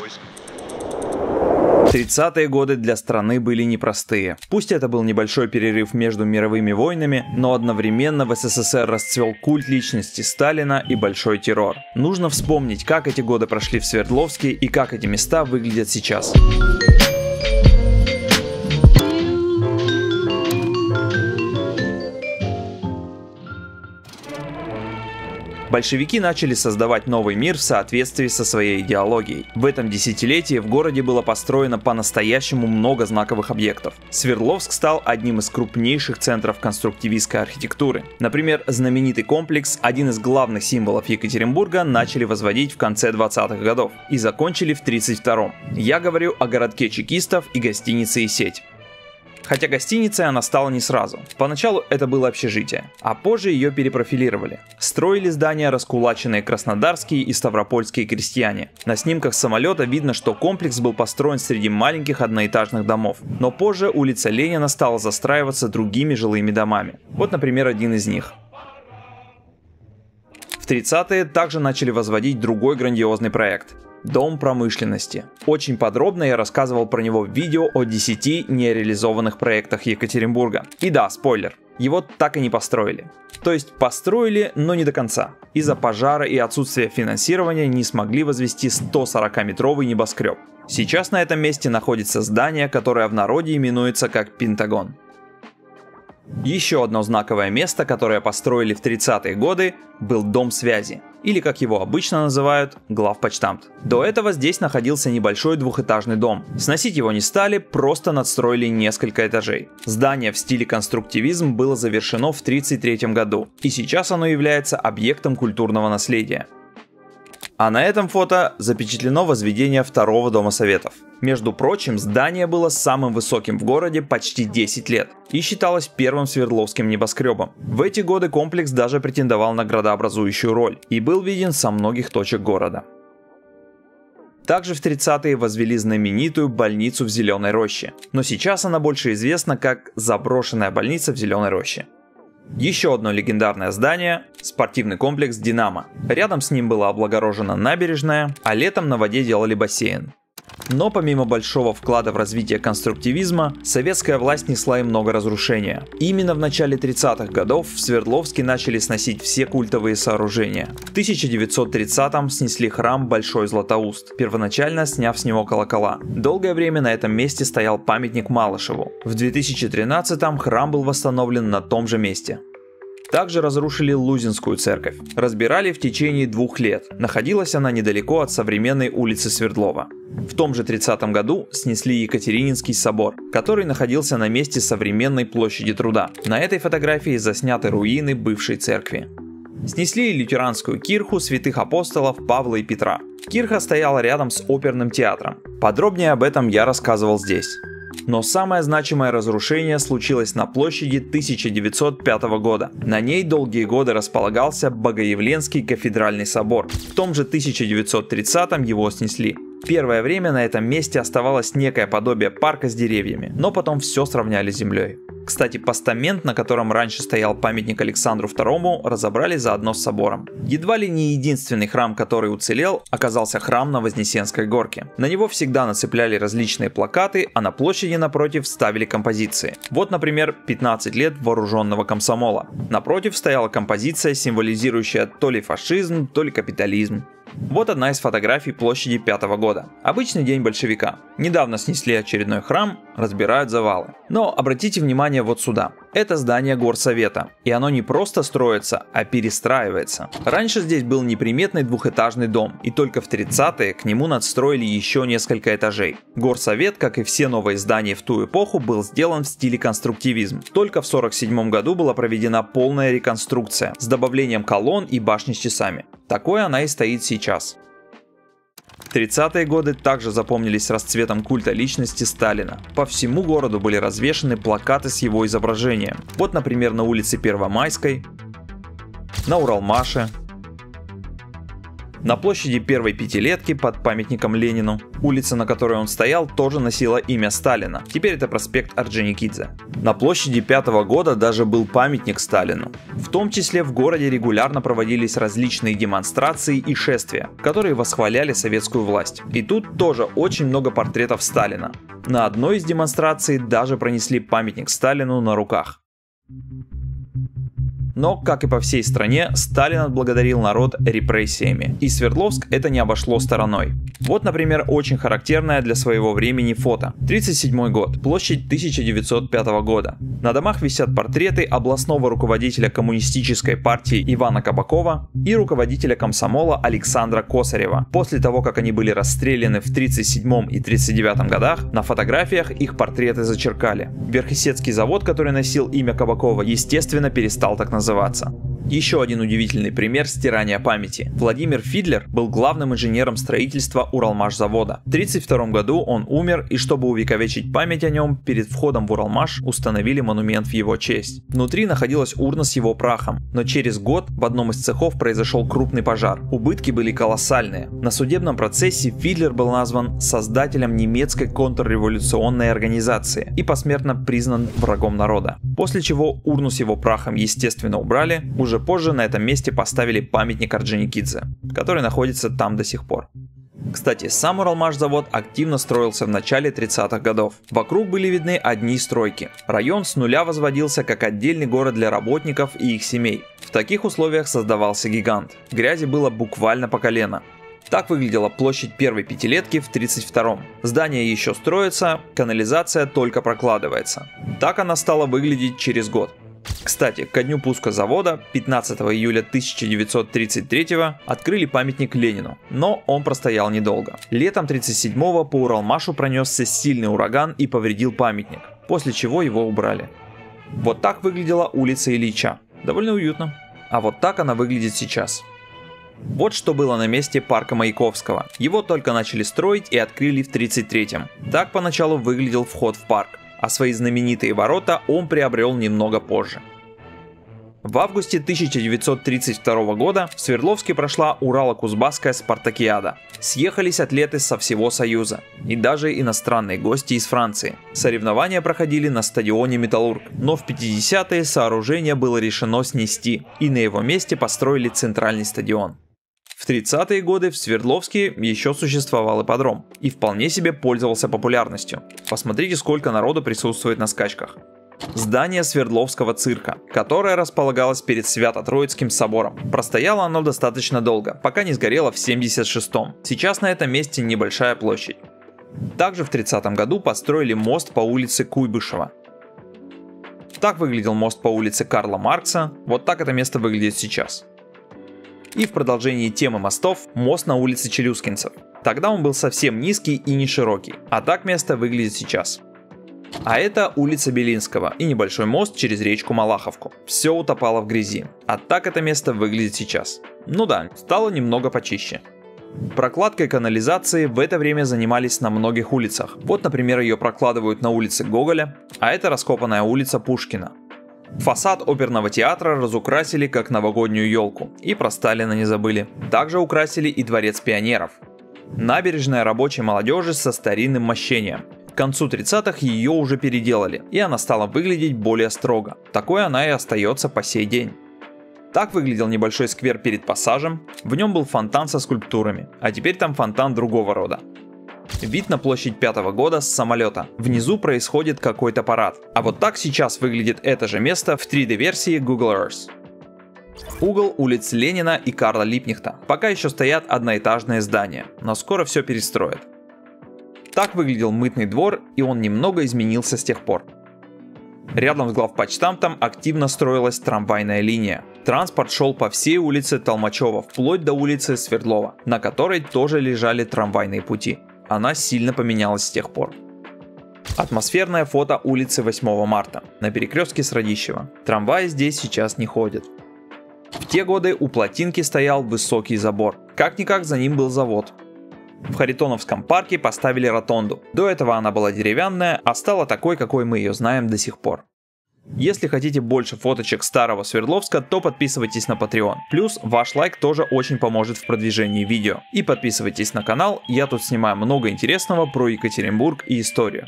войск 30-е годы для страны были непростые. Пусть это был небольшой перерыв между мировыми войнами, но одновременно в СССР расцвел культ личности Сталина и большой террор. Нужно вспомнить, как эти годы прошли в Свердловске и как эти места выглядят сейчас. Большевики начали создавать новый мир в соответствии со своей идеологией. В этом десятилетии в городе было построено по-настоящему много знаковых объектов. Свердловск стал одним из крупнейших центров конструктивистской архитектуры. Например, знаменитый комплекс, один из главных символов Екатеринбурга, начали возводить в конце 20-х годов и закончили в 32-м. Я говорю о городке чекистов и гостинице и сеть. Хотя гостиницей она стала не сразу. Поначалу это было общежитие, а позже ее перепрофилировали. Строили здания раскулаченные краснодарские и ставропольские крестьяне. На снимках самолета видно, что комплекс был построен среди маленьких одноэтажных домов. Но позже улица Ленина стала застраиваться другими жилыми домами. Вот, например, один из них. В 30-е также начали возводить другой грандиозный проект Дом промышленности. Очень подробно я рассказывал про него в видео о 10 нереализованных проектах Екатеринбурга. И да, спойлер, его так и не построили. То есть построили, но не до конца. Из-за пожара и отсутствия финансирования не смогли возвести 140-метровый небоскреб. Сейчас на этом месте находится здание, которое в народе именуется как Пентагон. Еще одно знаковое место, которое построили в 30-е годы, был Дом связи, или как его обычно называют, главпочтамт. До этого здесь находился небольшой двухэтажный дом. Сносить его не стали, просто надстроили несколько этажей. Здание в стиле конструктивизм было завершено в 1933 году, и сейчас оно является объектом культурного наследия. А на этом фото запечатлено возведение второго дома советов. Между прочим, здание было самым высоким в городе почти 10 лет и считалось первым Свердловским небоскребом. В эти годы комплекс даже претендовал на градообразующую роль и был виден со многих точек города. Также в 30-е возвели знаменитую больницу в Зеленой роще, но сейчас она больше известна как заброшенная больница в Зеленой роще. Еще одно легендарное здание – спортивный комплекс «Динамо». Рядом с ним была облагорожена набережная, а летом на воде делали бассейн. Но помимо большого вклада в развитие конструктивизма, советская власть несла и много разрушения. Именно в начале 30-х годов в Свердловске начали сносить все культовые сооружения. В 1930-м снесли храм Большой Златоуст, первоначально сняв с него колокола. Долгое время на этом месте стоял памятник Малышеву. В 2013-м храм был восстановлен на том же месте. Также разрушили Лузинскую церковь. Разбирали в течение двух лет. Находилась она недалеко от современной улицы Свердлова. В том же 30 году снесли Екатерининский собор, который находился на месте современной площади труда. На этой фотографии засняты руины бывшей церкви. Снесли лютеранскую кирху святых апостолов Павла и Петра. Кирха стояла рядом с оперным театром. Подробнее об этом я рассказывал здесь. Но самое значимое разрушение случилось на площади 1905 года. На ней долгие годы располагался Богоявленский кафедральный собор. В том же 1930 его снесли. Первое время на этом месте оставалось некое подобие парка с деревьями, но потом все сравняли с землей. Кстати, постамент, на котором раньше стоял памятник Александру II, разобрали заодно с собором. Едва ли не единственный храм, который уцелел, оказался храм на Вознесенской горке. На него всегда нацепляли различные плакаты, а на площади напротив ставили композиции. Вот, например, 15 лет вооруженного комсомола. Напротив стояла композиция, символизирующая то ли фашизм, то ли капитализм. Вот одна из фотографий площади пятого года. Обычный день большевика. Недавно снесли очередной храм, разбирают завалы. Но обратите внимание вот сюда. Это здание горсовета. И оно не просто строится, а перестраивается. Раньше здесь был неприметный двухэтажный дом. И только в 30-е к нему надстроили еще несколько этажей. Горсовет, как и все новые здания в ту эпоху, был сделан в стиле конструктивизм. Только в 47 году была проведена полная реконструкция с добавлением колонн и башни с часами. Такой она и стоит сейчас. 30-е годы также запомнились расцветом культа личности Сталина. По всему городу были развешаны плакаты с его изображением. Вот, например, на улице Первомайской, на Уралмаше, На площади первой пятилетки под памятником Ленину, улица, на которой он стоял, тоже носила имя Сталина. Теперь это проспект Орджоникидзе. На площади пятого года даже был памятник Сталину. В том числе в городе регулярно проводились различные демонстрации и шествия, которые восхваляли советскую власть. И тут тоже очень много портретов Сталина. На одной из демонстраций даже пронесли памятник Сталину на руках. Но, как и по всей стране, Сталин отблагодарил народ репрессиями. И Свердловск это не обошло стороной. Вот, например, очень характерное для своего времени фото. 37 год, площадь 1905 года. На домах висят портреты областного руководителя коммунистической партии Ивана Кабакова и руководителя комсомола Александра Косарева. После того, как они были расстреляны в 37 и 39 годах, на фотографиях их портреты зачеркали. Верхесецкий завод, который носил имя Кабакова, естественно, перестал так называться называться. Еще один удивительный пример стирания памяти. Владимир Фидлер был главным инженером строительства Уралмашзавода. В 1932 году он умер, и чтобы увековечить память о нем, перед входом в Уралмаш установили монумент в его честь. Внутри находилась урна с его прахом, но через год в одном из цехов произошел крупный пожар. Убытки были колоссальные. На судебном процессе Фидлер был назван создателем немецкой контрреволюционной организации и посмертно признан врагом народа. После чего урну с его прахом естественно убрали, уже позже на этом месте поставили памятник Орджоникидзе, который находится там до сих пор. Кстати, сам Уралмашзавод активно строился в начале 30-х годов. Вокруг были видны одни стройки. Район с нуля возводился как отдельный город для работников и их семей. В таких условиях создавался гигант. Грязи было буквально по колено. Так выглядела площадь первой пятилетки в 32-м. Здание еще строится, канализация только прокладывается. Так она стала выглядеть через год. Кстати, ко дню пуска завода 15 июля 1933 открыли памятник Ленину, но он простоял недолго. Летом 37-го по Уралмашу пронесся сильный ураган и повредил памятник, после чего его убрали. Вот так выглядела улица Ильича. Довольно уютно. А вот так она выглядит сейчас. Вот что было на месте парка Маяковского. Его только начали строить и открыли в 33-м. Так поначалу выглядел вход в парк а свои знаменитые ворота он приобрел немного позже. В августе 1932 года в Свердловске прошла Урало-Кузбасская спартакиада. Съехались атлеты со всего Союза и даже иностранные гости из Франции. Соревнования проходили на стадионе Металлург, но в 50-е сооружение было решено снести и на его месте построили центральный стадион. В 30-е годы в Свердловске еще существовал ипподром и вполне себе пользовался популярностью. Посмотрите, сколько народу присутствует на скачках. Здание Свердловского цирка, которое располагалось перед Свято-Троицким собором. Простояло оно достаточно долго, пока не сгорело в 76-м. Сейчас на этом месте небольшая площадь. Также в 30 году построили мост по улице Куйбышева. Так выглядел мост по улице Карла Маркса, вот так это место выглядит сейчас. И в продолжении темы мостов мост на улице Челюскинцев. Тогда он был совсем низкий и не широкий, а так место выглядит сейчас. А это улица Белинского и небольшой мост через речку Малаховку. Все утопало в грязи. А так это место выглядит сейчас. Ну да, стало немного почище. Прокладкой канализации в это время занимались на многих улицах. Вот, например, ее прокладывают на улице Гоголя, а это раскопанная улица Пушкина. Фасад оперного театра разукрасили как новогоднюю елку, и про Сталина не забыли. Также украсили и дворец пионеров. Набережная рабочей молодежи со старинным мощением. К концу 30-х ее уже переделали, и она стала выглядеть более строго. Такой она и остается по сей день. Так выглядел небольшой сквер перед пассажем, в нем был фонтан со скульптурами, а теперь там фонтан другого рода. Вид на площадь пятого года с самолета. Внизу происходит какой-то парад. А вот так сейчас выглядит это же место в 3D-версии Google Earth. Угол улиц Ленина и Карла Липнихта. Пока еще стоят одноэтажные здания, но скоро все перестроят. Так выглядел мытный двор, и он немного изменился с тех пор. Рядом с главпочтамтом активно строилась трамвайная линия. Транспорт шел по всей улице Толмачева, вплоть до улицы Свердлова, на которой тоже лежали трамвайные пути она сильно поменялась с тех пор. Атмосферное фото улицы 8 марта на перекрестке с Радищева. Трамваи здесь сейчас не ходят. В те годы у плотинки стоял высокий забор. Как-никак за ним был завод. В Харитоновском парке поставили ротонду. До этого она была деревянная, а стала такой, какой мы ее знаем до сих пор. Если хотите больше фоточек старого Свердловска, то подписывайтесь на Patreon. Плюс ваш лайк тоже очень поможет в продвижении видео. И подписывайтесь на канал, я тут снимаю много интересного про Екатеринбург и историю.